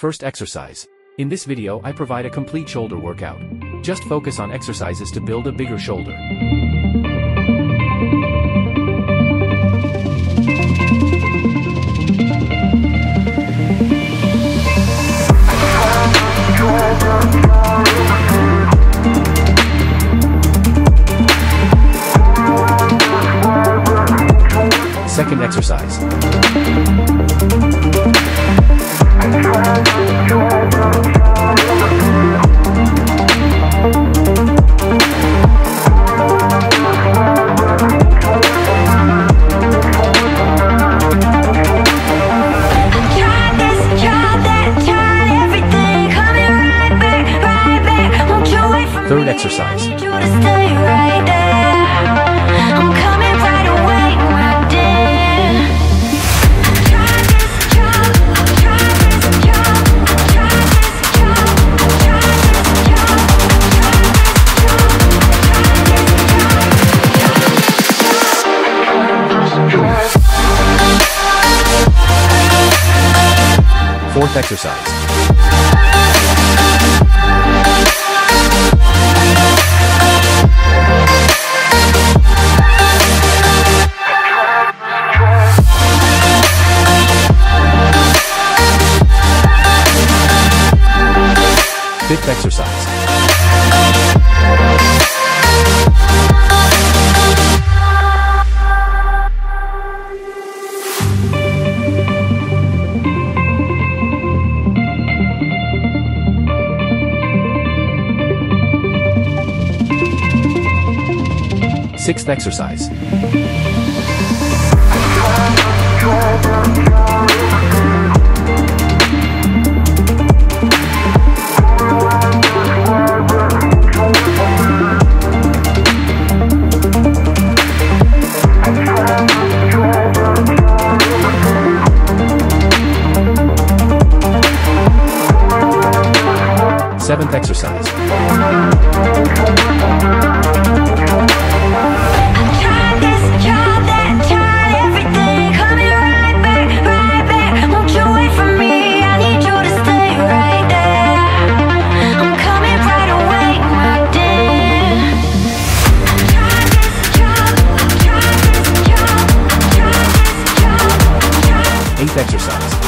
First exercise. In this video I provide a complete shoulder workout. Just focus on exercises to build a bigger shoulder. Second exercise. exercise. Fourth exercise. Sixth exercise. Seventh exercise. exercise.